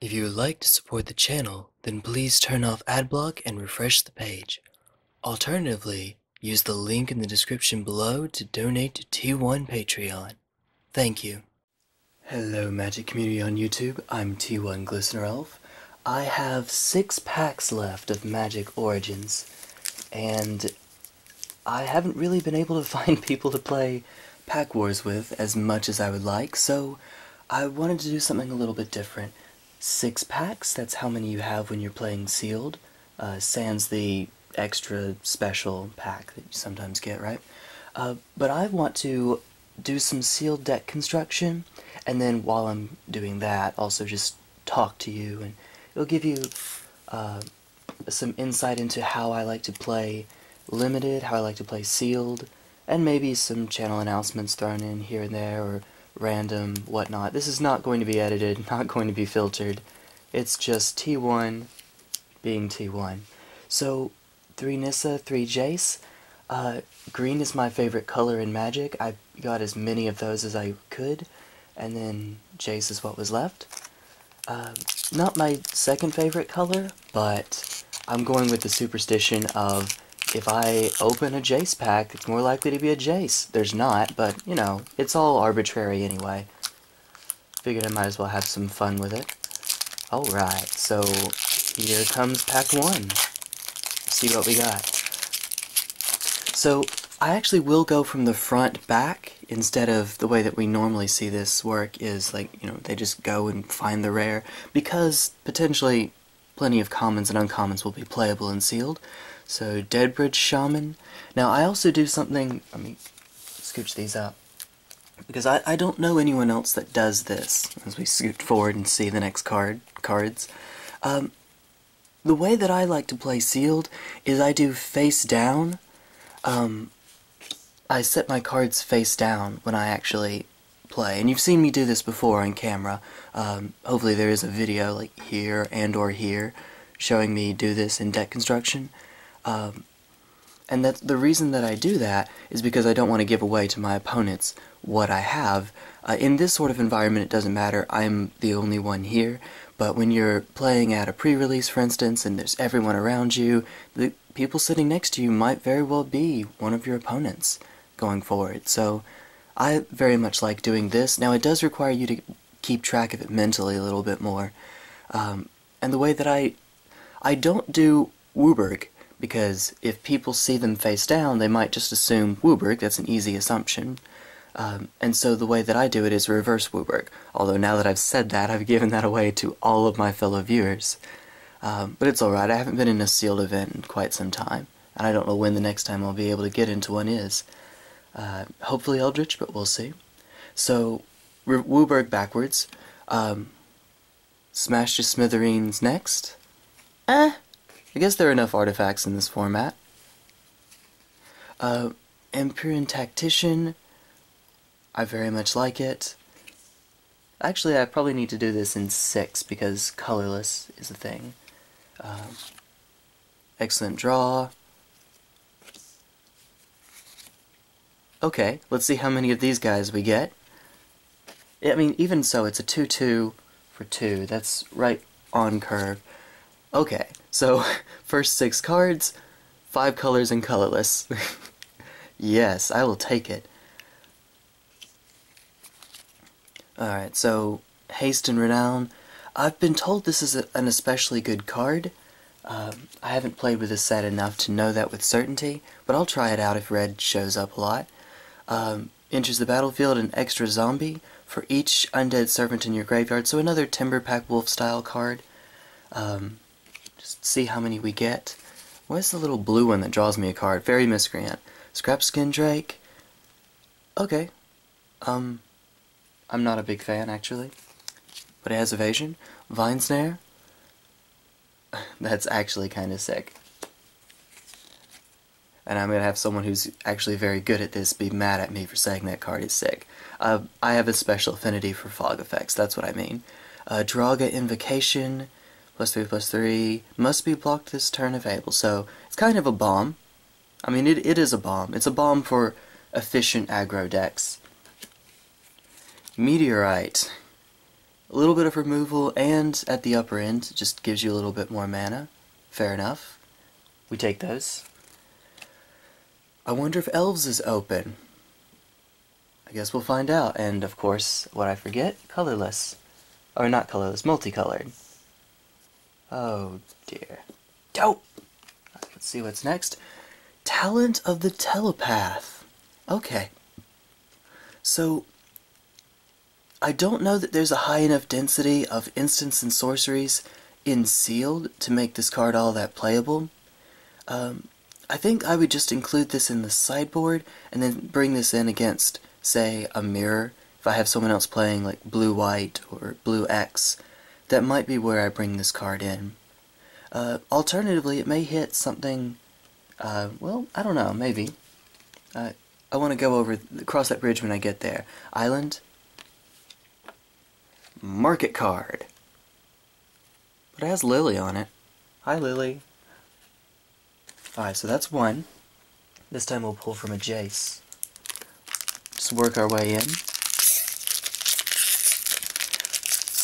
If you would like to support the channel, then please turn off adblock and refresh the page. Alternatively, use the link in the description below to donate to T1 Patreon. Thank you. Hello Magic community on YouTube, I'm T1 Glistener Elf. I have six packs left of Magic Origins, and I haven't really been able to find people to play Pack Wars with as much as I would like, so I wanted to do something a little bit different. Six packs, that's how many you have when you're playing Sealed, uh, sans the extra special pack that you sometimes get, right? Uh, but I want to do some sealed deck construction, and then while I'm doing that, also just talk to you, and it'll give you uh, some insight into how I like to play limited, how I like to play sealed, and maybe some channel announcements thrown in here and there, or random whatnot. This is not going to be edited, not going to be filtered. It's just T1 being T1. So, 3 Nissa, 3 Jace. Uh, green is my favorite color in Magic. I got as many of those as I could, and then Jace is what was left. Uh, not my second favorite color, but I'm going with the superstition of if I open a Jace pack, it's more likely to be a Jace. There's not, but, you know, it's all arbitrary anyway. Figured I might as well have some fun with it. Alright, so here comes pack one. See what we got. So, I actually will go from the front back instead of the way that we normally see this work is like, you know, they just go and find the rare because potentially plenty of commons and uncommons will be playable and sealed. So Deadbridge Shaman. Now I also do something, let me scooch these up, because I, I don't know anyone else that does this, as we scoot forward and see the next card cards. Um, the way that I like to play sealed is I do face down. Um, I set my cards face down when I actually play, and you've seen me do this before on camera. Um, hopefully there is a video like here and or here showing me do this in deck construction. Um, and that the reason that I do that is because I don't want to give away to my opponents what I have. Uh, in this sort of environment, it doesn't matter. I'm the only one here. But when you're playing at a pre-release, for instance, and there's everyone around you, the people sitting next to you might very well be one of your opponents going forward. So I very much like doing this. Now, it does require you to keep track of it mentally a little bit more. Um, and the way that I... I don't do WUBRG because if people see them face down, they might just assume WUBRG, that's an easy assumption. Um, and so the way that I do it is reverse WUBRG, although now that I've said that, I've given that away to all of my fellow viewers. Um, but it's alright, I haven't been in a sealed event in quite some time, and I don't know when the next time I'll be able to get into one is. Uh, hopefully Eldritch, but we'll see. So, WUBRG backwards. Um, Smash to Smithereens next. Eh, I guess there are enough artifacts in this format. Uh, Empyrean Tactician, I very much like it. Actually, I probably need to do this in 6 because colorless is a thing. Um, excellent draw. Okay, let's see how many of these guys we get. I mean, even so, it's a 2-2 for 2. That's right on curve. Okay, so first six cards, five colors and colorless. yes, I will take it. Alright, so Haste and Renown. I've been told this is a, an especially good card. Um, I haven't played with this set enough to know that with certainty, but I'll try it out if red shows up a lot. Um, enters the battlefield an extra zombie for each undead servant in your graveyard, so another Timberpack Wolf style card. Um, see how many we get. Where's the little blue one that draws me a card? Faerie Miscreant. Scrapskin Drake. Okay. Um, I'm not a big fan, actually. But it has evasion. Vine Snare. That's actually kind of sick. And I'm going to have someone who's actually very good at this be mad at me for saying that card is sick. Uh, I have a special affinity for fog effects, that's what I mean. Uh, Joraga Invocation plus 3 plus 3, must be blocked this turn available. So it's kind of a bomb. I mean, it, it is a bomb. It's a bomb for efficient aggro decks. Meteorite. a little bit of removal, and at the upper end, just gives you a little bit more mana. Fair enough. We take those. I wonder if Elves is open. I guess we'll find out. And of course, what I forget, colorless. Or not colorless, multicolored. Oh dear. Dope! Let's see what's next. Talent of the Telepath. Okay. So, I don't know that there's a high enough density of instants and sorceries in Sealed to make this card all that playable. Um, I think I would just include this in the sideboard and then bring this in against, say, a mirror. If I have someone else playing like blue-white or blue-X, that might be where I bring this card in. Uh, alternatively, it may hit something, uh, well, I don't know, maybe. Uh, I want to go over, cross that bridge when I get there. Island, market card. But it has Lily on it. Hi, Lily. Alright, so that's one. This time we'll pull from a Jace. Just work our way in.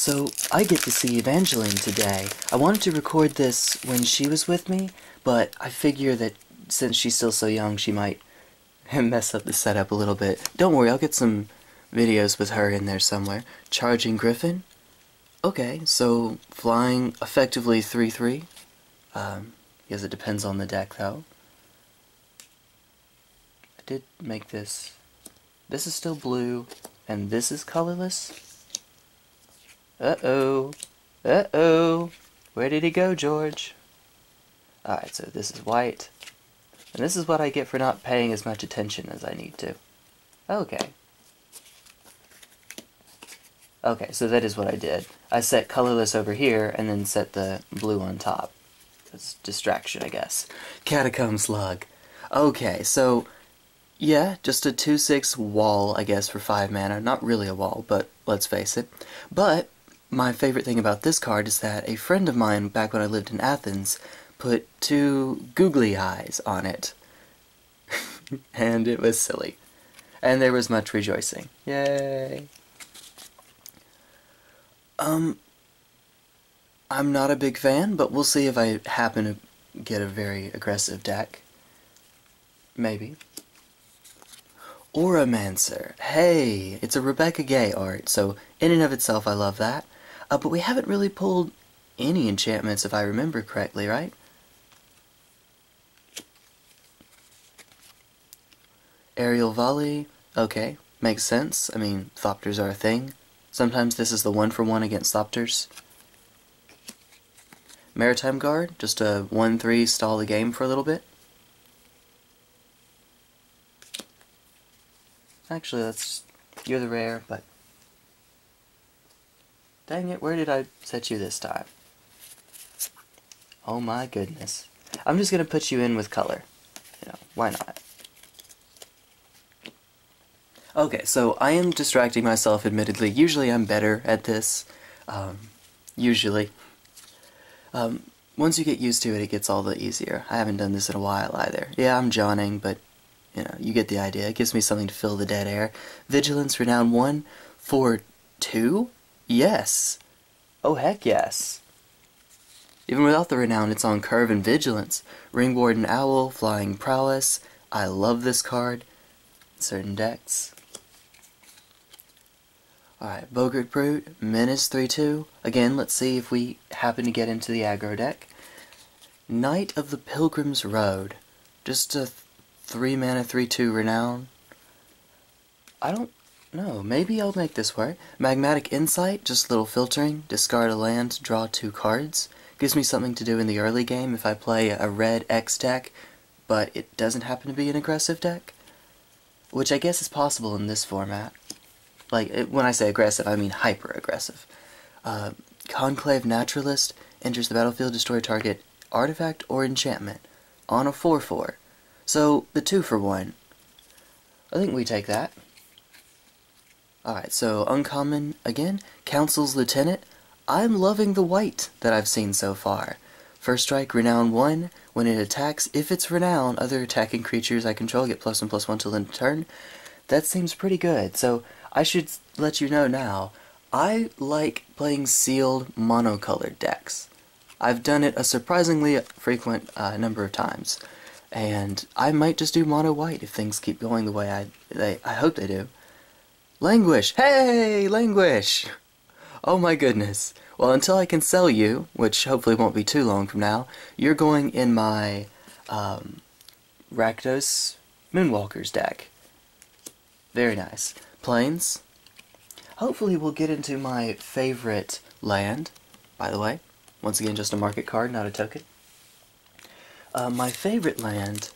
So, I get to see Evangeline today. I wanted to record this when she was with me, but I figure that since she's still so young, she might mess up the setup a little bit. Don't worry, I'll get some videos with her in there somewhere. Charging Griffin? Okay, so flying effectively 3-3. Um, it depends on the deck though. I did make this. This is still blue, and this is colorless. Uh-oh. Uh-oh. Where did he go, George? Alright, so this is white. And this is what I get for not paying as much attention as I need to. Okay. Okay, so that is what I did. I set colorless over here, and then set the blue on top. It's distraction, I guess. Catacomb Slug. Okay, so, yeah, just a 2-6 wall, I guess, for 5 mana. Not really a wall, but let's face it. But, my favorite thing about this card is that a friend of mine, back when I lived in Athens, put two googly eyes on it. and it was silly. And there was much rejoicing. Yay! Um, I'm not a big fan, but we'll see if I happen to get a very aggressive deck. Maybe. Auramancer. Hey, it's a Rebecca Guay art, so in and of itself I love that. Uh, but we haven't really pulled any enchantments if I remember correctly, right? Aerial Volley. Okay, makes sense. I mean, Thopters are a thing. Sometimes this is the one for one against Thopters. Maritime Guard, just a 1-3 stall the game for a little bit. Actually, that's you're the rare, but dang it, where did I set you this time? Oh my goodness. I'm just gonna put you in with color. You know, why not? Okay, so I am distracting myself, admittedly. Usually I'm better at this. Um, usually. Um, once you get used to it, it gets all the easier. I haven't done this in a while either. Yeah, I'm jawning, but, you know, you get the idea. It gives me something to fill the dead air. Vigilance, Renown 1, for 2? Yes. Oh, heck yes. Even without the Renown, it's on Curve and Vigilance. Ringwarden Owl, Flying Prowess. I love this card. Certain decks. Alright, Bogart Brute, Menace 3-2. Again, let's see if we happen to get into the aggro deck. Knight of the Pilgrim's Road. Just a 3 mana 3-2 Renown. I don't know. Maybe I'll make this work. Magmatic Insight, just a little filtering. Discard a land, draw two cards. Gives me something to do in the early game if I play a red X deck, but it doesn't happen to be an aggressive deck. Which I guess is possible in this format. Like, when I say aggressive, I mean hyper-aggressive. Uh, Conclave Naturalist enters the battlefield, destroy target artifact or enchantment on a 4-4. So, the 2 for 1. I think we take that. Alright, so uncommon again. Consul's Lieutenant. I'm loving the white that I've seen so far. First strike, Renown 1. When it attacks, if it's Renown, other attacking creatures I control get plus 1 plus 1 till end of turn. That seems pretty good. So I should let you know now, I like playing sealed monocolored decks. I've done it a surprisingly frequent uh, number of times, and I might just do mono white if things keep going the way I they, I hope they do. Languish! Hey, Languish! Oh my goodness. Well, until I can sell you, which hopefully won't be too long from now, you're going in my um, Rakdos Moonwalkers deck. Very nice. Plains. Hopefully we'll get into my favorite land, by the way. Once again, just a market card, not a token. Uh, my favorite land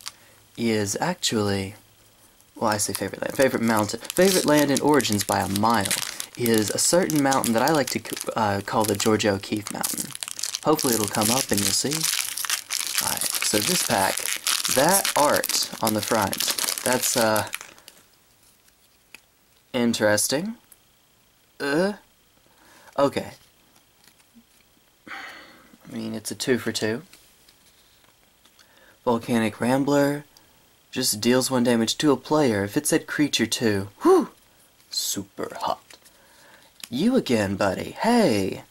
is actually, well, I say favorite land, favorite mountain, favorite land in Origins by a mile is a certain mountain that I like to uh, call the Georgia O'Keeffe Mountain. Hopefully it'll come up and you'll see. Alright, so this pack, that art on the front, that's, uh, interesting. Uh, okay. I mean, it's a two for two. Volcanic Rambler just deals one damage to a player if it said creature two. Whew! Super hot. You again, buddy. Hey!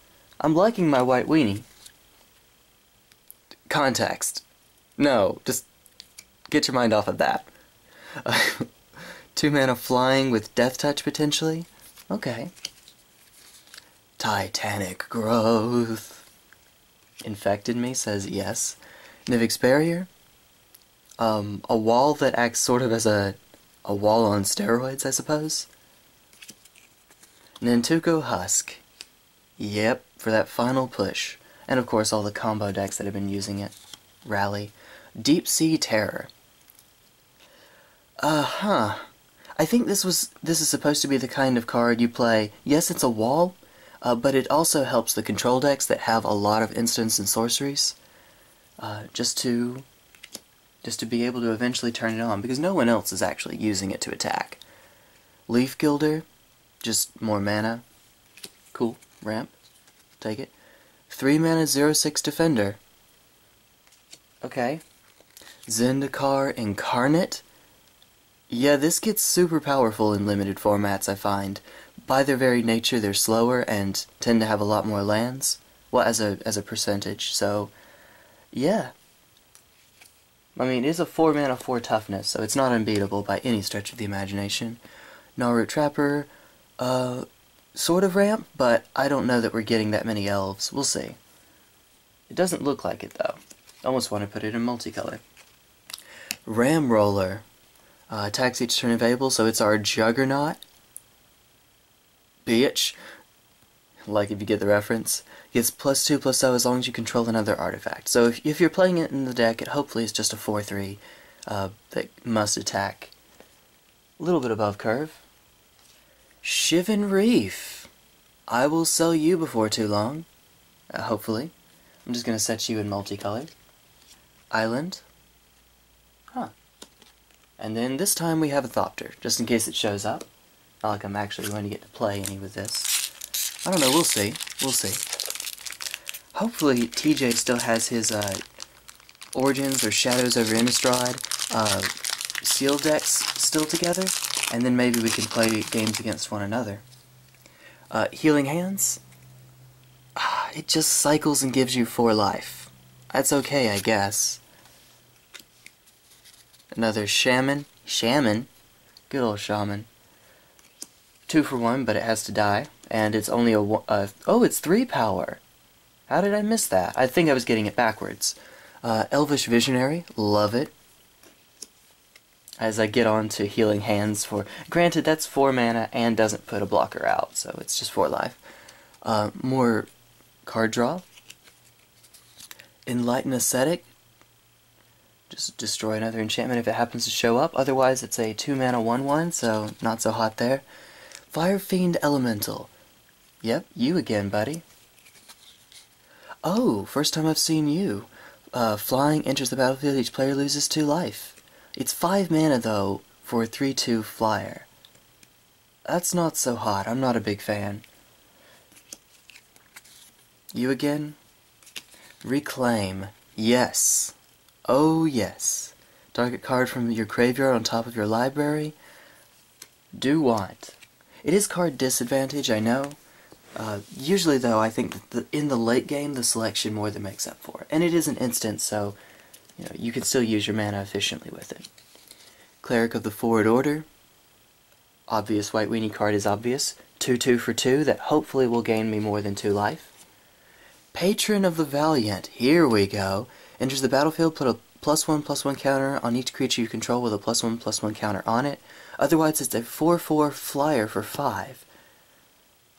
I'm liking my white weenie. Context. No, just get your mind off of that. two mana flying with death touch potentially? Okay. Titanic growth. Infected me says yes. Nivix barrier. Um, a wall that acts sort of as a a wall on steroids, I suppose. Nantuko Husk. Yep, for that final push. And of course all the combo decks that have been using it. Rally. Deep Sea Terror. Uh-huh. I think this was this is supposed to be the kind of card you play. Yes, it's a wall, uh, but it also helps the control decks that have a lot of instants and sorceries. Uh, just to just to be able to eventually turn it on, because no one else is actually using it to attack. Leaf Gilder, just more mana. Cool. Ramp. Take it. 3 mana 0-6 Defender. Okay. Zendikar Incarnate. Yeah, this gets super powerful in limited formats, I find. By their very nature, they're slower and tend to have a lot more lands. Well, as a as a percentage, so... Yeah. I mean, it is a 4 mana 4 toughness, so it's not unbeatable by any stretch of the imagination. Gnarlroot Trapper, uh, sort of ramp, but I don't know that we're getting that many elves. We'll see. It doesn't look like it, though. Almost want to put it in multicolor. Ramroller. Uh, attacks each turn available, so it's our Juggernaut. Bitch. Like if you get the reference. Gets plus 2 plus 0 as long as you control another artifact. So if, if you're playing it in the deck, it hopefully is just a 4-3 uh, that must attack. A little bit above curve. Shivan Reef. I will sell you before too long. Uh, hopefully. I'm just going to set you in multicolored. Island. Huh. And then this time we have a Thopter, just in case it shows up. Not like I'm actually going to get to play any with this. I don't know, we'll see. We'll see. Hopefully TJ still has his uh, Origins or Shadows over Innistrad uh, seal decks still together and then maybe we can play games against one another. Uh, healing Hands? Ah, it just cycles and gives you 4 life. That's okay, I guess. Another Shaman? Shaman? Good old Shaman. Two for one, but it has to die. And it's only a... Uh, oh, it's 3 power! How did I miss that? I think I was getting it backwards. Uh, Elvish Visionary, love it as I get on to Healing Hands for... Granted, that's 4 mana and doesn't put a blocker out, so it's just 4 life. Uh, more card draw. Enlightened Ascetic. Just destroy another enchantment if it happens to show up. Otherwise, it's a 2 mana 1-1, so not so hot there. Firefiend Elemental. Yep, you again, buddy. Oh, first time I've seen you. Uh, flying enters the battlefield, each player loses 2 life. It's 5 mana though for a 3-2 flyer. That's not so hot, I'm not a big fan. You again? Reclaim. Yes. Oh yes. Target card from your graveyard on top of your library. Do want. It is card disadvantage, I know, Uh, usually, though, I think the, in the late game, the selection more than makes up for it. And it is an instant, so you know you can still use your mana efficiently with it. Cleric of the Forward Order. Obvious white weenie card is obvious. 2-2 for 2 that hopefully will gain me more than 2 life. Patron of the Valiant. Here we go. Enters the battlefield, put a plus 1 plus 1 counter on each creature you control with a plus 1 plus 1 counter on it. Otherwise, it's a 4-4 flyer for 5.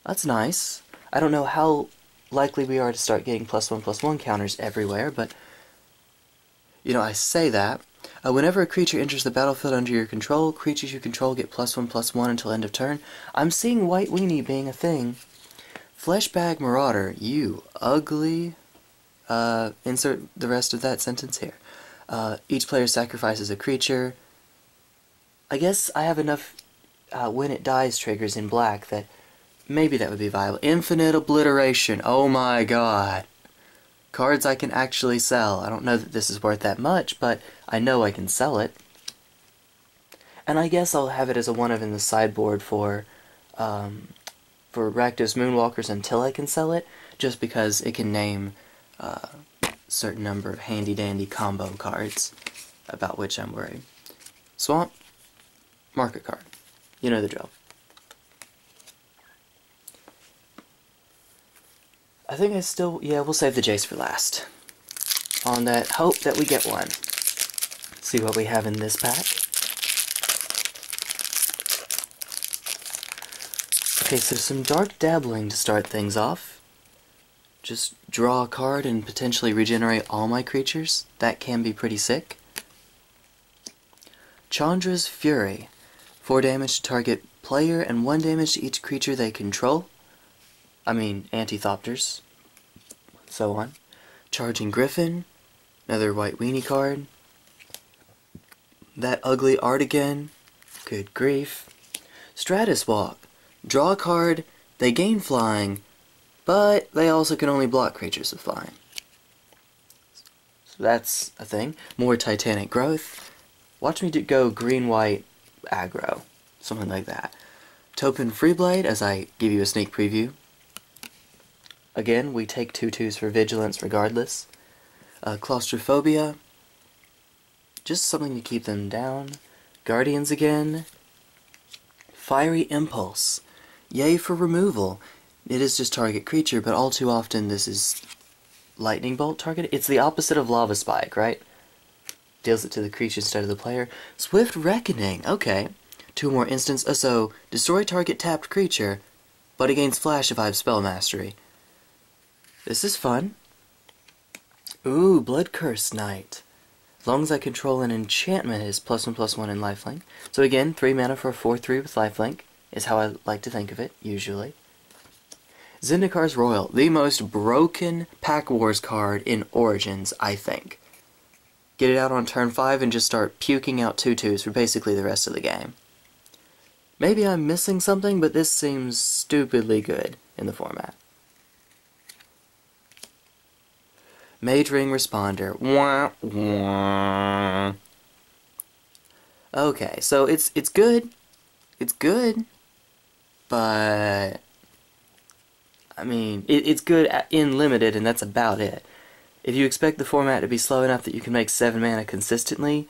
That's nice. I don't know how likely we are to start getting plus 1 plus 1 counters everywhere, but... You know, I say that. Uh, whenever a creature enters the battlefield under your control, creatures you control get plus 1 plus 1 until end of turn. I'm seeing White Weenie being a thing. Fleshbag Marauder, you ugly... Uh, insert the rest of that sentence here. Uh, each player sacrifices a creature. I guess I have enough uh, when it dies triggers in black that maybe that would be viable. Infinite Obliteration, oh my god. Cards I can actually sell. I don't know that this is worth that much, but I know I can sell it. And I guess I'll have it as a one of in the sideboard for um, for Rakdos Moonwalkers until I can sell it, just because it can name uh, certain number of handy-dandy combo cards about which I'm worried. Swamp, market card. You know the drill. I think I still, yeah, we'll save the Jace for last. On that hope that we get one. See what we have in this pack. Okay, so some Dark Dabbling to start things off just draw a card and potentially regenerate all my creatures. That can be pretty sick. Chandra's Fury. 4 damage to target player and 1 damage to each creature they control. I mean, Antithopters. So on. Charging Griffin. Another white weenie card. That ugly art again. Good grief. Stratus Walk. Draw a card. They gain flying but they also can only block creatures with flying. So that's a thing. More Titanic Growth. Watch me go green-white aggro. Something like that. Topan Freeblade, as I give you a sneak preview. Again, we take 2-2s for Vigilance regardless. Uh, claustrophobia. Just something to keep them down. Guardians again. Fiery Impulse. Yay for removal. It is just target creature, but all too often this is lightning bolt target. It's the opposite of lava spike, right? Deals it to the creature instead of the player. Swift Reckoning, okay. Two more instants. Uh, so, destroy target tapped creature, but it gains flash if I have spell mastery. This is fun. Ooh, Blood-Cursed Knight. As long as I control an enchantment, is plus one plus one in lifelink. So again, three mana for a 4-3 with lifelink is how I like to think of it, usually. Zendikar's Roil, the most broken Pack Wars card in Origins, I think. Get it out on turn 5 and just start puking out 2-2s for basically the rest of the game. Maybe I'm missing something, but this seems stupidly good in the format. Mage Ring Responder. Wah, wah. Okay, so it's it's good. It's good. But I mean, it, it's good in limited, and that's about it. If you expect the format to be slow enough that you can make 7 mana consistently,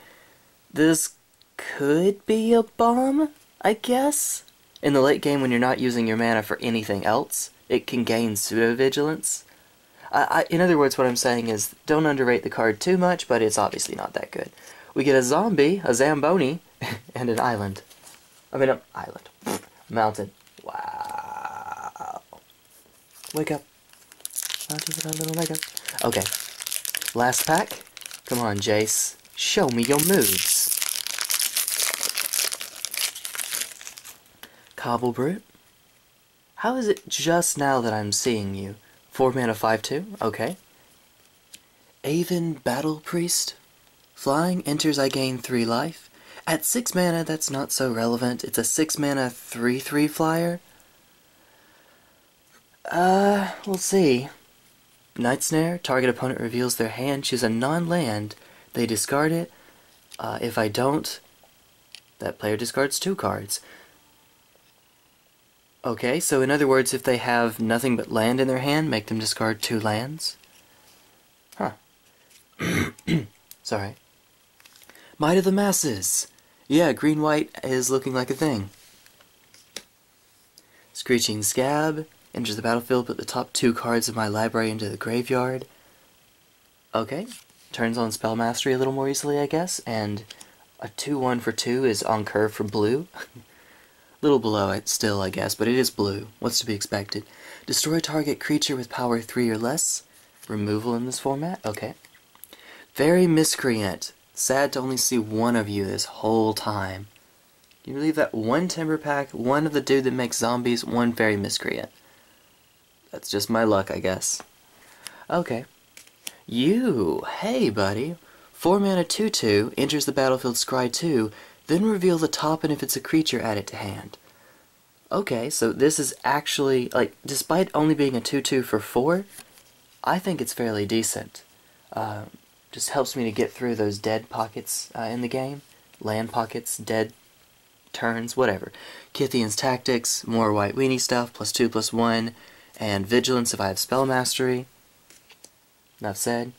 this could be a bomb, I guess? In the late game when you're not using your mana for anything else, it can gain pseudo-vigilance. I, in other words, what I'm saying is, don't underrate the card too much, but it's obviously not that good. We get a zombie, a Zamboni, and an island. I mean, an island. Mountain. Wow. Wake up. Not just a little wake up. Okay. Last pack. Come on, Jace. Show me your moves. Cobble Brute. How is it just now that I'm seeing you? 4 mana 5-2? Okay. Aven Battle Priest. Flying enters I gain 3 life. At 6 mana, that's not so relevant. It's a 6 mana 3-3 flyer. Uh, we'll see. Night Snare, target opponent reveals their hand, choose a non-land, they discard it. Uh, if I don't, that player discards two cards. Okay, so in other words, if they have nothing but land in their hand, make them discard two lands? Huh. Sorry. Might of the Masses! Yeah, green-white is looking like a thing. Screeching Skaab enters the battlefield, put the top two cards of my library into the graveyard. Okay, turns on Spell Mastery a little more easily, I guess, and a 2-1 for 2 is on curve for blue. little below it still, I guess, but it is blue. What's to be expected? Destroy target creature with power 3 or less. Removal in this format? Okay. Faerie Miscreant. Sad to only see one of you this whole time. Can you believe that? One Timber Pack, one of the dude that makes zombies, one Faerie Miscreant. That's just my luck, I guess. Okay. You! Hey, buddy! 4 mana 2-2 enters the battlefield scry 2, then reveal the top and if it's a creature, add it to hand. Okay, so this is actually, like, despite only being a 2-2 for 4, I think it's fairly decent. Uh, just helps me to get through those dead pockets uh, in the game. Land pockets, dead turns, whatever. Kytheon's Tactics, more white weenie stuff, plus 2, plus 1, and Vigilance if I have Spell Mastery. Enough said.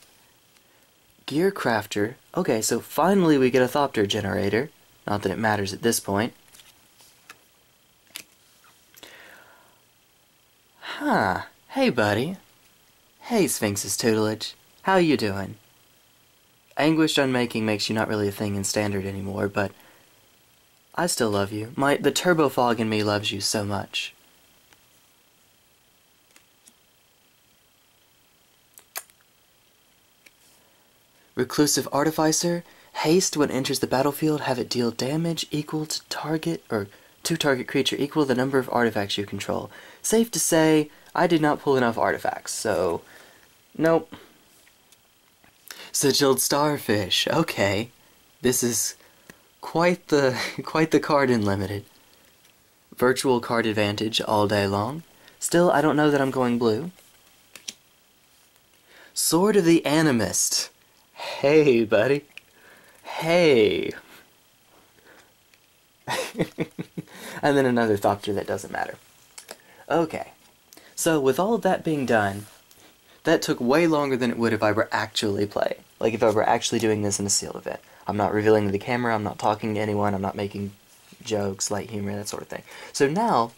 Gear Crafter. Okay, so finally we get a Thopter generator. Not that it matters at this point. Huh. Hey, buddy. Hey, Sphinx's tutelage. How you doing? Anguished Unmaking makes you not really a thing in Standard anymore, but I still love you. My The turbo fog in me loves you so much. Reclusive Artificer. Haste when enters the battlefield, have it deal damage equal to target, or to target creature equal the number of artifacts you control. Safe to say, I did not pull enough artifacts, so... Nope. Sigilled Starfish, okay. This is quite the quite the card in limited. Virtual card advantage all day long. Still, I don't know that I'm going blue. Sword of the Animist. Hey, buddy. Hey. and then another Thopter that doesn't matter. Okay. So, with all of that being done, that took way longer than it would if I were actually playing. Like, if I were actually doing this in a sealed event. I'm not revealing to the camera, I'm not talking to anyone, I'm not making jokes, light humor, that sort of thing. So now,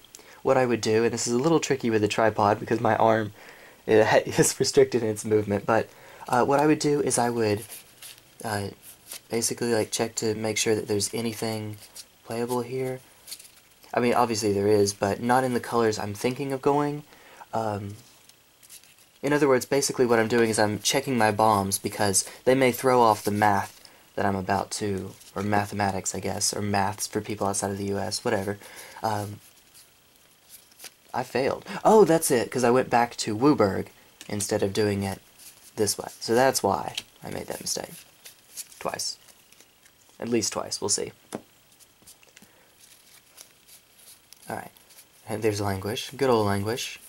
what I would do, and this is a little tricky with the tripod because my arm is restricted in its movement, but uh, what I would do is I would uh, basically like check to make sure that there's anything playable here. I mean, obviously there is, but not in the colors I'm thinking of going. Um, in other words, basically what I'm doing is I'm checking my bombs because they may throw off the math that I'm about to, or mathematics, I guess, or maths for people outside of the U.S., whatever. Um, I failed. Oh, that's it, because I went back to WUBRG instead of doing it this way. So that's why I made that mistake. Twice. At least twice, we'll see. Alright. And there's Languish. Good old Languish.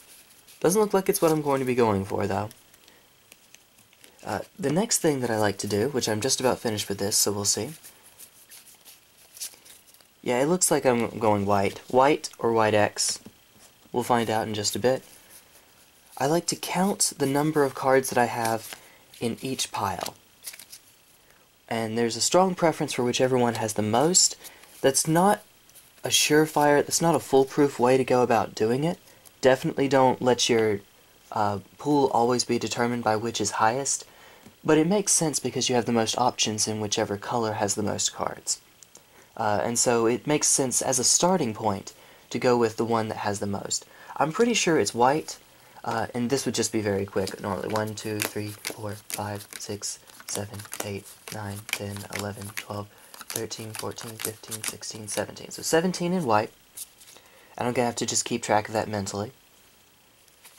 Doesn't look like it's what I'm going to be going for, though. Uh, the next thing that I like to do, which I'm just about finished with this, so we'll see. Yeah, it looks like I'm going white. White or white X. We'll find out in just a bit. I like to count the number of cards that I have in each pile. And there's a strong preference for whichever one has the most. That's not a surefire, that's not a foolproof way to go about doing it. Definitely don't let your uh, pool always be determined by which is highest. But it makes sense because you have the most options in whichever color has the most cards. Uh, and so it makes sense as a starting point to go with the one that has the most. I'm pretty sure it's white, uh, and this would just be very quick normally. 1, 2, 3, 4, 5, 6, 7, 8, 9, 10, 11, 12, 13, 14, 15, 16, 17. So 17 in white. And I'm going to have to just keep track of that mentally.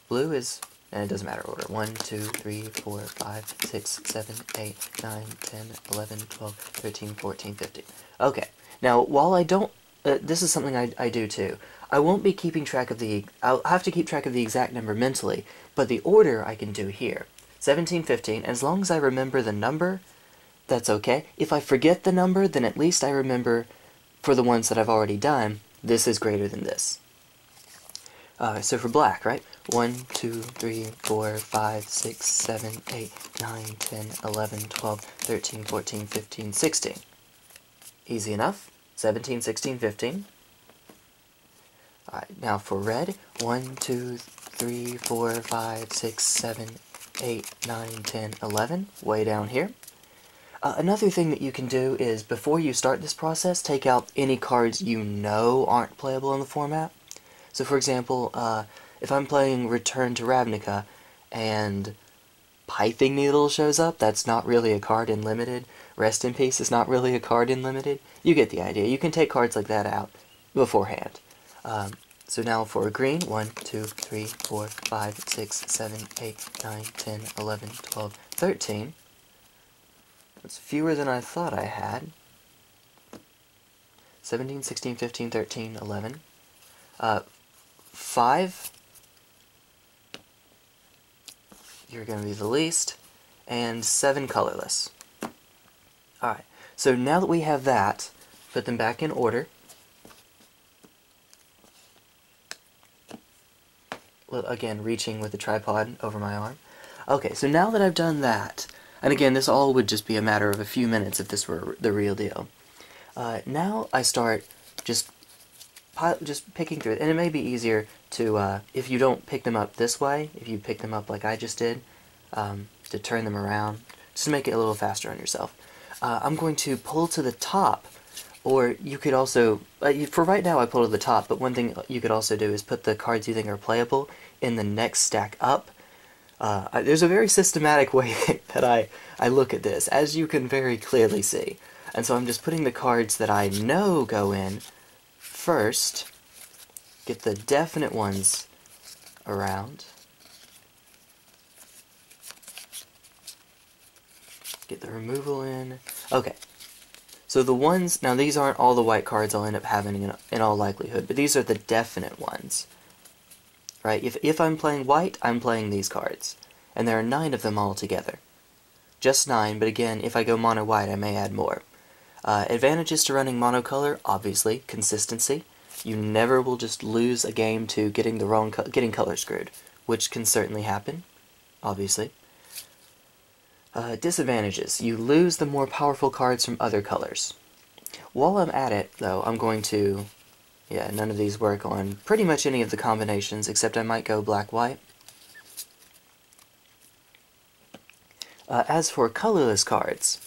Blue is and it doesn't matter order. 1, 2, 3, 4, 5, 6, 7, 8, 9, 10, 11, 12, 13, 14, 15. Okay, now while I don't, uh, this is something I, I do too. I won't be keeping track of the, I'll have to keep track of the exact number mentally, but the order I can do here. 17, 15, as long as I remember the number, that's okay. If I forget the number, then at least I remember, for the ones that I've already done, this is greater than this. Uh, so for black, right? 1, 2, 3, 4, 5, 6, 7, 8, 9, 10, 11, 12, 13, 14, 15, 16. Easy enough. 17, 16, 15. Alright, now for red, 1, 2, 3, 4, 5, 6, 7, 8, 9, 10, 11. Way down here. Uh, another thing that you can do is, before you start this process, take out any cards you know aren't playable in the format. So for example, uh, if I'm playing Return to Ravnica, and Pithing Needle shows up, that's not really a card in Limited. Rest in Peace is not really a card in Limited. You get the idea. You can take cards like that out beforehand. Um, so now for a green, 1, 2, 3, 4, 5, 6, 7, 8, 9, 10, 11, 12, 13. That's fewer than I thought I had. 17, 16, 15, 13, 11. Uh, 5. You're going to be the least. And 7 colorless. Alright, so now that we have that, put them back in order. Again, reaching with the tripod over my arm. Okay, so now that I've done that, and again, this all would just be a matter of a few minutes if this were the real deal. Uh, now I start just just picking through it, and it may be easier to, uh, if you don't pick them up this way, if you pick them up like I just did, um, to turn them around, just to make it a little faster on yourself. Uh, I'm going to pull to the top, or you could also, uh, for right now I pull to the top, but one thing you could also do is put the cards you think are playable in the next stack up, uh, there's a very systematic way that I, I look at this, as you can very clearly see. And so I'm just putting the cards that I know go in first, get the definite ones around, get the removal in. Okay, so the ones, now these aren't all the white cards I'll end up having in, in all likelihood, but these are the definite ones right? If, if I'm playing white, I'm playing these cards. And there are nine of them all together. Just nine, but again, if I go mono white, I may add more. Uh, advantages to running monocolor, obviously, consistency. You never will just lose a game to getting the wrong co getting color screwed, which can certainly happen, obviously. Uh, disadvantages. You lose the more powerful cards from other colors. While I'm at it, though, I'm going to yeah, none of these work on pretty much any of the combinations, except I might go black-white. Uh, as for colorless cards,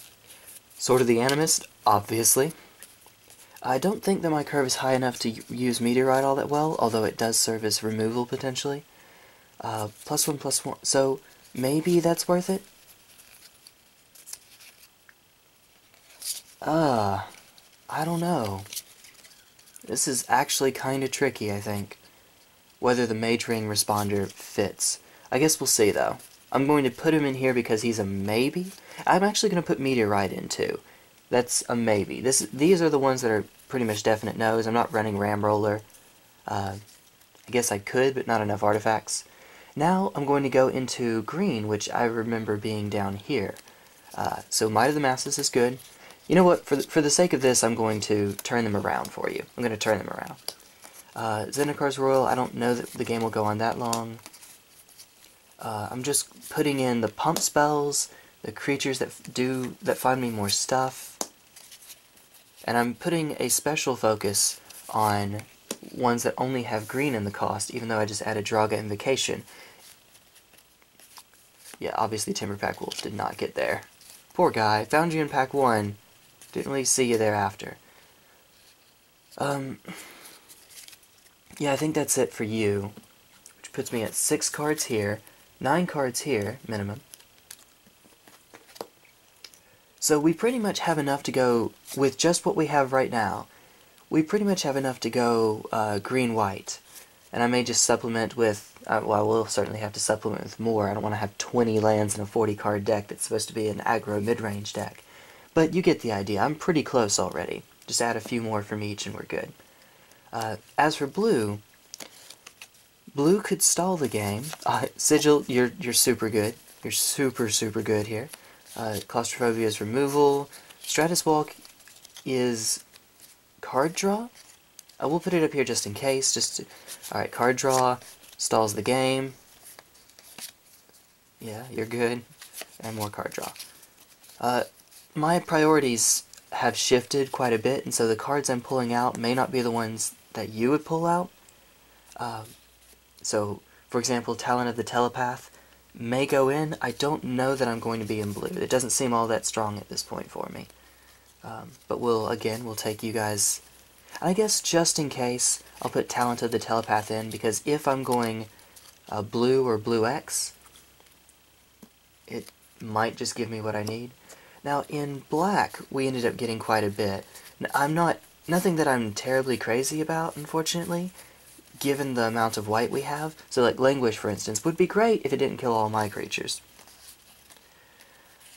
Sword of the Animist, obviously. I don't think that my curve is high enough to use Meteorite all that well, although it does serve as removal, potentially. Uh, plus one, plus one, so maybe that's worth it? Uh, I don't know. This is actually kind of tricky, I think. Whether the Mage Ring responder fits. I guess we'll see, though. I'm going to put him in here because he's a maybe. I'm actually going to put Meteorite in, too. That's a maybe. This, These are the ones that are pretty much definite no's. I'm not running Ramroller. Uh, I guess I could, but not enough artifacts. Now I'm going to go into green, which I remember being down here. Uh, so Might of the Masses is good. You know what, for the, for the sake of this, I'm going to turn them around for you. I'm going to turn them around. Uh, Zendikar's Roil, I don't know that the game will go on that long. Uh, I'm just putting in the pump spells, the creatures that do that find me more stuff, and I'm putting a special focus on ones that only have green in the cost, even though I just added Joraga Invocation. Yeah, obviously Timberpack Wolf did not get there. Poor guy, found you in pack 1, didn't really see you thereafter. Um, yeah, I think that's it for you. Which puts me at six cards here, nine cards here, minimum. So we pretty much have enough to go, with just what we have right now, we pretty much have enough to go uh, green-white. And I may just supplement with, uh, well, I will certainly have to supplement with more. I don't want to have 20 lands in a 40-card deck that's supposed to be an aggro mid-range deck. But you get the idea. I'm pretty close already. Just add a few more from each and we're good. Uh, as for blue, blue could stall the game. Uh, Sigil, you're, you're super good. You're super, super good here. Uh, Claustrophobia's removal. Stratus Walk is card draw? Uh, we'll put it up here just in case. Just to, all right, card draw stalls the game. Yeah, you're good. And more card draw. Uh, my priorities have shifted quite a bit, and so the cards I'm pulling out may not be the ones that you would pull out. Um, so, for example, Talent of the Telepath may go in. I don't know that I'm going to be in blue. It doesn't seem all that strong at this point for me. Um, but we'll, again, we'll take you guys... I guess just in case, I'll put Talent of the Telepath in, because if I'm going uh, blue or blue X, it might just give me what I need. Now, in black, we ended up getting quite a bit. I'm not... Nothing that I'm terribly crazy about, unfortunately, given the amount of white we have. So, like, Languish, for instance, would be great if it didn't kill all my creatures.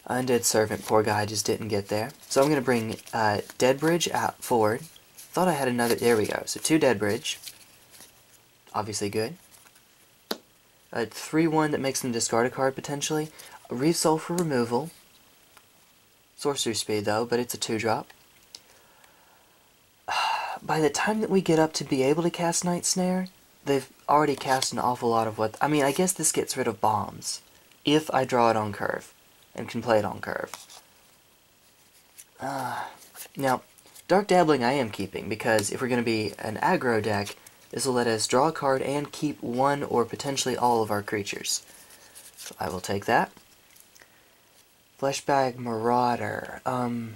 Undead Servant, poor guy, just didn't get there. So I'm going to bring uh, Deadbridge out forward. Thought I had another... There we go. So two Deadbridge. Obviously good. A 3-1 that makes them discard a card, potentially. A Soul for removal. Sorcery speed, though, but it's a 2-drop. By the time that we get up to be able to cast Nightsnare, they've already cast an awful lot of what... I mean, I guess this gets rid of bombs. If I draw it on curve and can play it on curve. Uh, now, Dark Dabbling I am keeping, because if we're going to be an aggro deck, this will let us draw a card and keep one or potentially all of our creatures. So I will take that. Fleshbag Marauder. Um,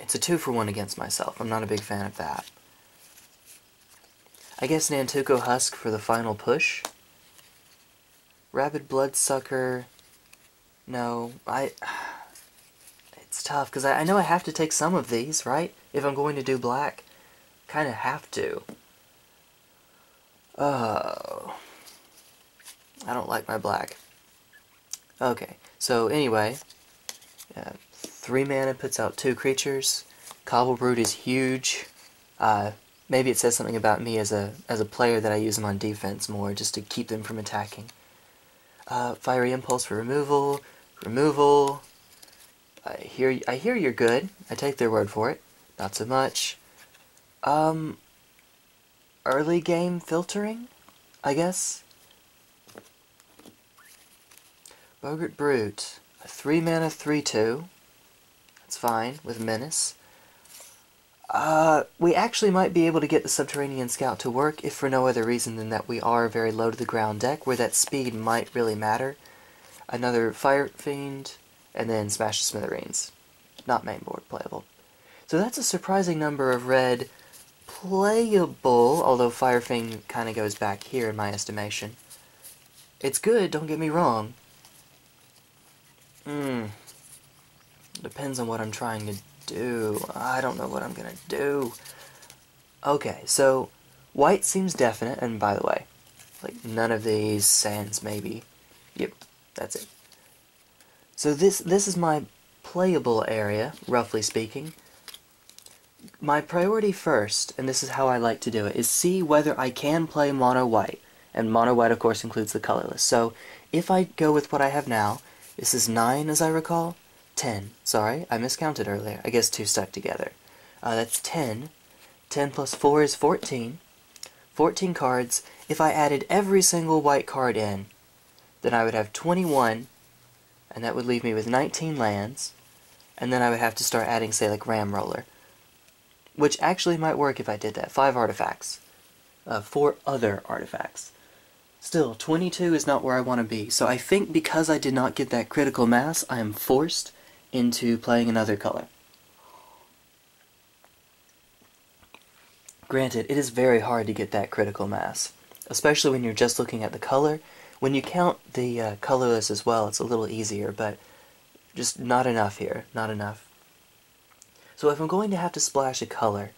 it's a two for one against myself. I'm not a big fan of that. I guess Nantuko Husk for the final push. Rabid Bloodsucker. No, I... It's tough, because I, I know I have to take some of these, right? If I'm going to do black. Kind of have to. Oh. I don't like my black. Okay, so anyway. Uh, three mana puts out two creatures. Cobblebrute is huge. Uh, maybe it says something about me as a as a player that I use them on defense more, just to keep them from attacking. Uh, fiery Impulse for removal, removal. I hear I hear you're good. I take their word for it. Not so much. Um, early game filtering, I guess. Boggart Brute, a three mana three two. That's fine with menace. Uh, we actually might be able to get the Subterranean Scout to work, if for no other reason than that we are a very low-to-the-ground deck, where that speed might really matter. Another Firefiend, and then Smash to Smithereens. Not mainboard playable. So that's a surprising number of red playable, although Firefiend kind of goes back here in my estimation. It's good, don't get me wrong. Hmm. Depends on what I'm trying to do? I don't know what I'm gonna do. Okay, so white seems definite, and by the way, like none of these sands maybe. Yep, that's it. So this this is my playable area, roughly speaking. My priority first, and this is how I like to do it, is see whether I can play mono white. And mono white, of course, includes the colorless. So if I go with what I have now, this is 9 as I recall, 10. Sorry, I miscounted earlier. I guess two stuck together. Uh, that's 10. 10 plus 4 is 14. 14 cards. If I added every single white card in, then I would have 21, and that would leave me with 19 lands, and then I would have to start adding, say, like Ramroller, Which actually might work if I did that. 5 artifacts. Uh, 4 other artifacts. Still, 22 is not where I want to be, so I think because I did not get that critical mass, I am forced into playing another color. Granted, it is very hard to get that critical mass, especially when you're just looking at the color. When you count the uh, colorless as well, it's a little easier, but just not enough here, not enough. So if I'm going to have to splash a color,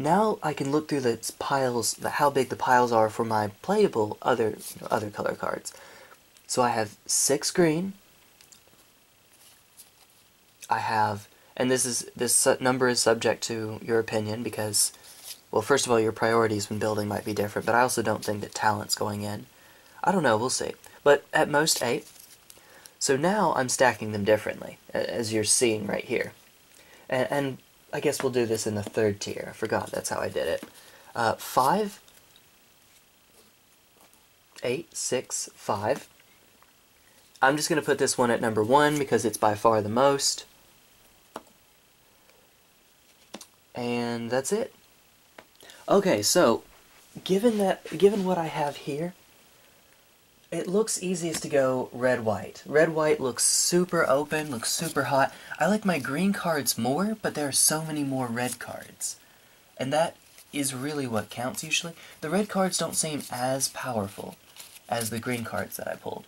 now I can look through the piles, the, how big the piles are for my playable other, you know, other color cards. So I have six green, I have, and this is this number is subject to your opinion because, well, first of all, your priorities when building might be different, but I also don't think that talent's going in. I don't know, we'll see. But at most eight. So now I'm stacking them differently, as you're seeing right here. And, and I guess we'll do this in the third tier. I forgot that's how I did it. Uh, five, eight, six, five. I'm just going to put this one at number one because it's by far the most. And that's it. Okay, so given that given what I have here, it looks easiest to go red-white. Red-white looks super open, looks super hot. I like my green cards more, but there are so many more red cards. And that is really what counts usually. The red cards don't seem as powerful as the green cards that I pulled.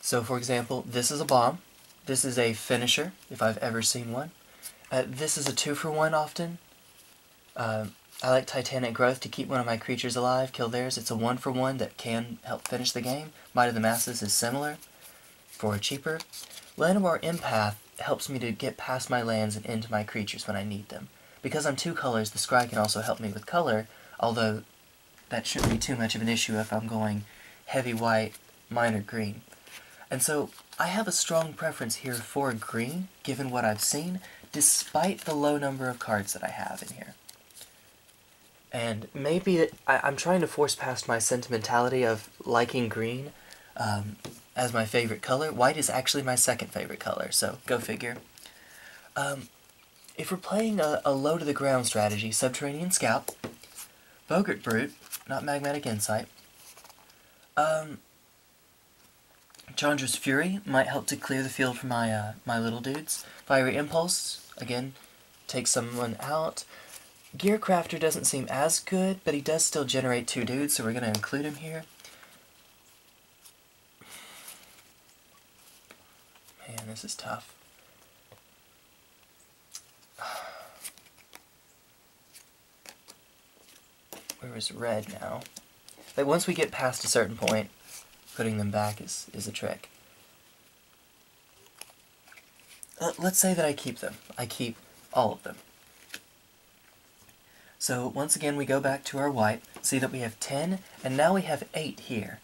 So for example, this is a bomb. This is a finisher, if I've ever seen one. Uh, this is a two for one often. Uh, I like Titanic Growth to keep one of my creatures alive, kill theirs. It's a one for one that can help finish the game. Might of the Masses is similar, for cheaper. Llanowar Empath helps me to get past my lands and into my creatures when I need them. Because I'm two colors, the Scry can also help me with color, although that shouldn't be too much of an issue if I'm going heavy white, minor green. And so I have a strong preference here for green, given what I've seen, despite the low number of cards that I have in here. And maybe it, I, am trying to force past my sentimentality of liking green um, as my favorite color. White is actually my second favorite color, so go figure. Um, if we're playing a, a low-to-the-ground strategy, Subterranean Scout, Boggart Brute, not Magmatic Insight, um, Chandra's Fury might help to clear the field for my, uh, my little dudes. Fiery Impulse, again, take someone out. Gearcrafter doesn't seem as good, but he does still generate two dudes, so we're going to include him here. Man, this is tough. Where is red now? Like, once we get past a certain point, putting them back is, is a trick. Uh, let's say that I keep them. I keep all of them. So once again we go back to our white, see that we have 10, and now we have 8 here.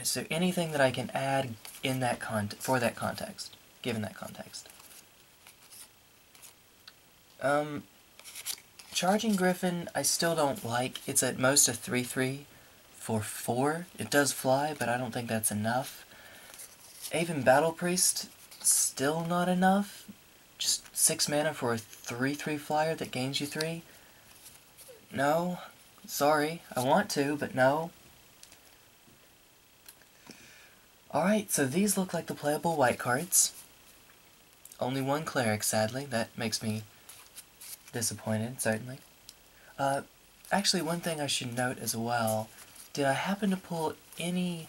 Is there anything that I can add in that con for that context, given that context? Um, Charging Griffin, I still don't like. It's at most a 3-3 for 4. It does fly, but I don't think that's enough. Aven Battle Priest, still not enough. Just 6 mana for a 3-3 flyer that gains you 3? No. Sorry. I want to, but no. Alright, so these look like the playable white cards. Only one cleric, sadly. That makes me disappointed, certainly. Uh, actually, one thing I should note as well. Did I happen to pull any...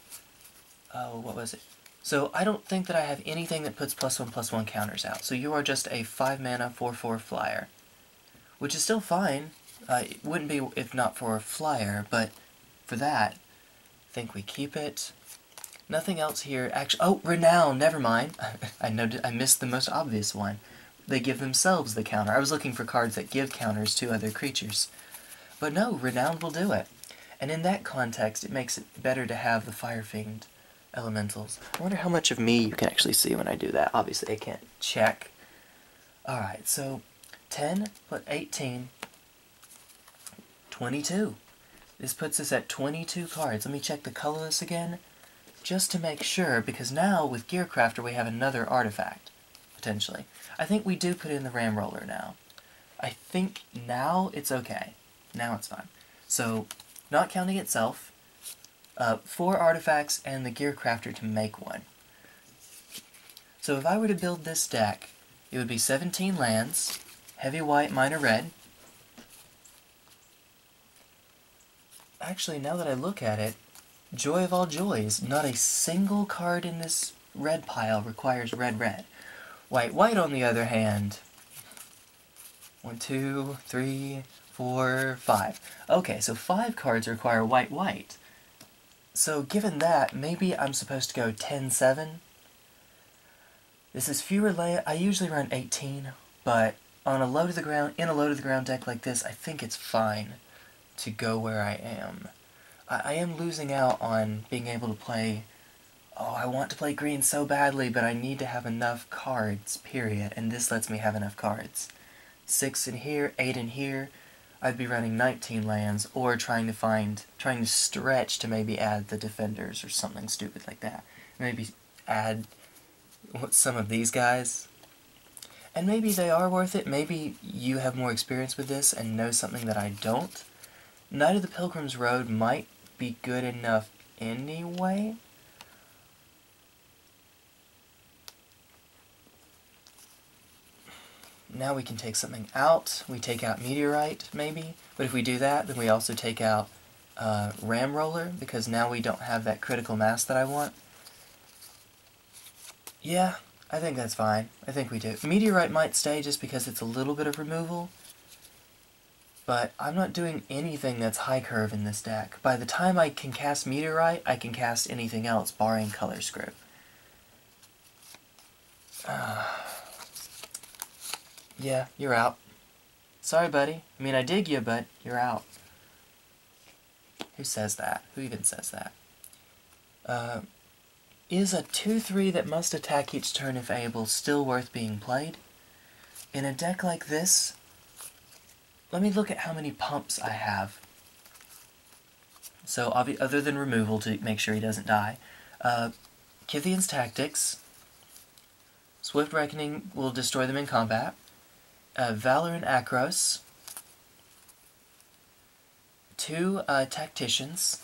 Oh, what was it? So I don't think that I have anything that puts plus one plus one counters out. So you are just a 5 mana 4-4 flyer. Which is still fine. Uh, it wouldn't be if not for a flyer, but for that, I think we keep it. Nothing else here. Actually, oh, Renown, never mind. I know I missed the most obvious one. They give themselves the counter. I was looking for cards that give counters to other creatures. But no, Renown will do it. And in that context, it makes it better to have the Firefiend elementals. I wonder how much of me you can actually see when I do that. Obviously, I can't check. Alright, so 10 plus 18, 22. This puts us at 22 cards. Let me check the colorless again, just to make sure, because now with Gearcrafter we have another artifact, potentially. I think we do put in the Ramroller now. I think now it's okay. Now it's fine. So, not counting itself, uh, four artifacts and the Gearcrafter to make one. So if I were to build this deck, it would be 17 lands, heavy white, minor red. Actually, now that I look at it, joy of all joys, not a single card in this red pile requires red-red. White-white, on the other hand, one, two, three, four, five. Okay, so five cards require white-white. So given that, maybe I'm supposed to go 10-7. This is fewer land. I usually run 18, but on a low to the ground, in a low to the ground deck like this, I think it's fine to go where I am. I, I am losing out on being able to play oh, I want to play green so badly, but I need to have enough cards, period. And this lets me have enough cards. Six in here, eight in here. I'd be running 19 lands, or trying to find, trying to stretch to maybe add the defenders or something stupid like that. Maybe add some of these guys. And maybe they are worth it. Maybe you have more experience with this and know something that I don't. Knight of the Pilgrim's Road might be good enough anyway. Now we can take something out. We take out Meteorite, maybe. But if we do that, then we also take out uh, Ramroller, because now we don't have that critical mass that I want. Yeah, I think that's fine. I think we do. Meteorite might stay just because it's a little bit of removal. But I'm not doing anything that's high curve in this deck. By the time I can cast Meteorite, I can cast anything else, barring Color Script. Yeah, you're out. Sorry, buddy. I mean, I dig you, but you're out. Who says that? Who even says that? Uh, is a 2-3 that must attack each turn if able still worth being played? In a deck like this, let me look at how many pumps I have. So, other than removal to make sure he doesn't die, uh, Kytheon's Tactics, Swift Reckoning will destroy them in combat, uh, Valor in Akros, two uh, Tacticians,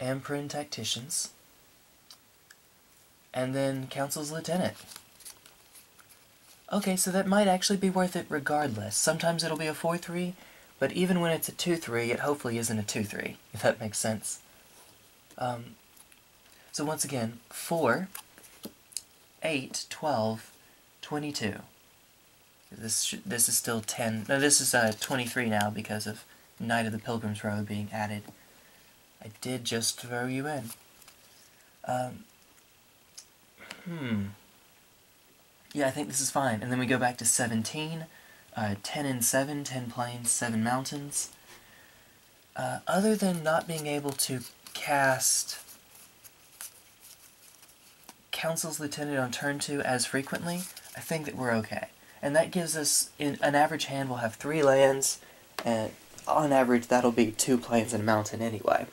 Ampryn Tacticians, and then Consul's Lieutenant. Okay, so that might actually be worth it regardless. Sometimes it'll be a 4-3, but even when it's a 2-3, it hopefully isn't a 2-3, if that makes sense. Um, so once again, 4, 8, 12, 22. This this is still 10. No, this is uh, 23 now because of Knight of the Pilgrim's Road being added. I did just throw you in. Um, hmm. Yeah, I think this is fine. And then we go back to 17. Uh, 10 and 7, 10 plains, 7 mountains. Uh, other than not being able to cast Consul's Lieutenant on turn 2 as frequently, I think that we're okay. And that gives us, in an average hand, we'll have 3 lands, and on average that'll be 2 plains and a mountain anyway.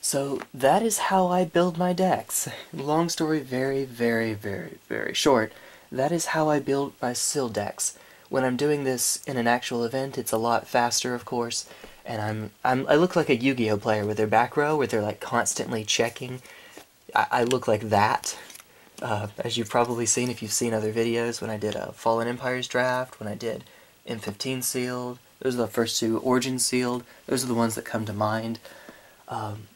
So that is how I build my decks. Long story very, very, very, very short. That is how I build my Sil decks. When I'm doing this in an actual event, it's a lot faster, of course, and I'm, I'm I look like a Yu-Gi-Oh player with their back row, where they're like constantly checking. I, I look like that, uh, as you've probably seen if you've seen other videos. When I did a Fallen Empires draft, when I did M15 sealed, those are the first two. Origin sealed, those are the ones that come to mind. Um,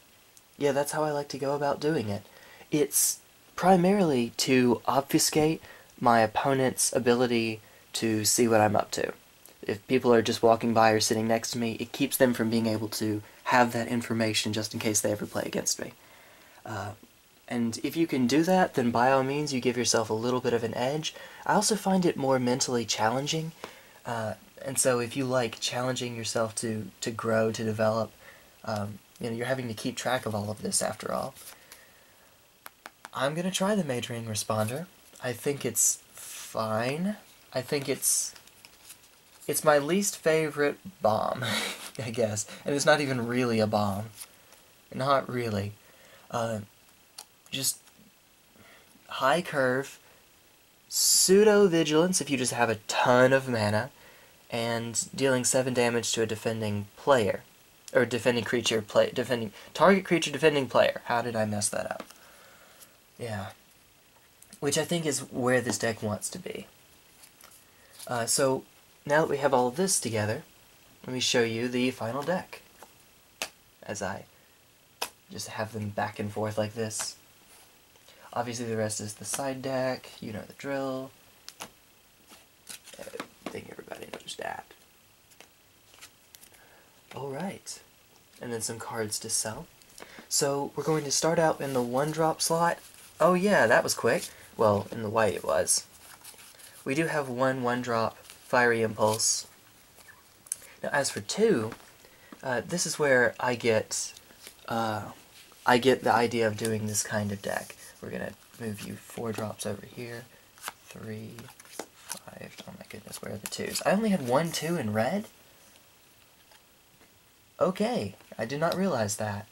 yeah, that's how I like to go about doing it. It's primarily to obfuscate my opponent's ability to see what I'm up to. If people are just walking by or sitting next to me, it keeps them from being able to have that information just in case they ever play against me. Uh, and if you can do that, then by all means you give yourself a little bit of an edge. I also find it more mentally challenging, uh, and so if you like challenging yourself to, to grow, to develop, um, you know, you're having to keep track of all of this after all. I'm going to try the Mage-Ring Responder. I think it's fine. I think it's it's my least favorite bomb, I guess. And it's not even really a bomb. Not really. Uh, just high curve, pseudo vigilance if you just have a ton of mana, and dealing 7 damage to a defending player or defending creature play defending target creature defending player. How did I mess that up? Yeah. Which I think is where this deck wants to be. Uh, so now that we have all this together, let me show you the final deck. As I just have them back and forth like this. Obviously the rest is the side deck, you know the drill. I think everybody knows that. Alright. And then some cards to sell. So we're going to start out in the one drop slot. Oh yeah, that was quick. Well, in the white it was. We do have one one drop Fiery Impulse. Now as for two, uh, this is where I get uh, I get the idea of doing this kind of deck. We're gonna move you four drops over here. Three, five. Oh my goodness, where are the twos? I only had one two in red? Okay, I did not realize that.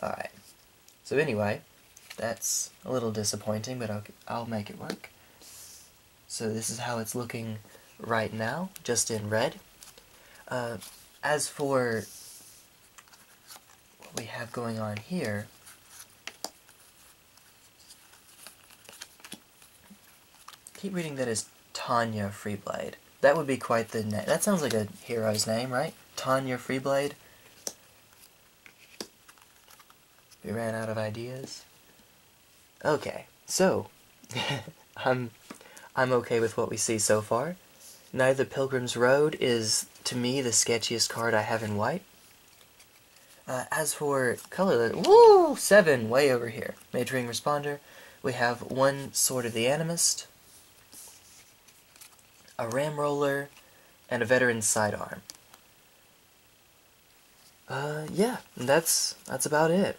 Alright. So anyway, that's a little disappointing, but I'll, I'll make it work. So this is how it's looking right now, just in red. Uh, as for what we have going on here, keep reading that as Tanya Freeblade. That would be quite the name. That sounds like a hero's name, right? Tanya Freeblade. We ran out of ideas. Okay, so I'm I'm okay with what we see so far. Knight of the Pilgrim's Road is to me the sketchiest card I have in white. Uh, as for color, woo, seven way over here. Mage-Ring Responder. We have one Sword of the Animist, a Ramroller, and a Veteran Sidearm. Uh, yeah, that's that's about it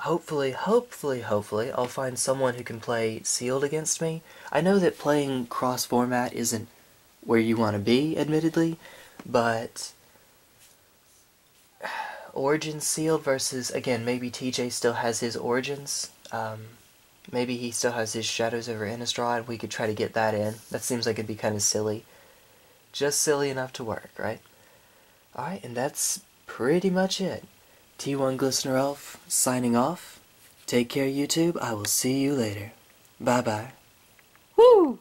hopefully, hopefully, hopefully, I'll find someone who can play sealed against me. I know that playing cross format isn't where you want to be, admittedly, but Origins sealed versus, again, maybe TJ still has his Origins. Um, maybe he still has his Shadows over Innistrad. We could try to get that in. That seems like it'd be kind of silly. Just silly enough to work, right? Alright, and that's pretty much it. T1 Glistener Elf signing off. Take care, YouTube. I will see you later. Bye bye. Woo!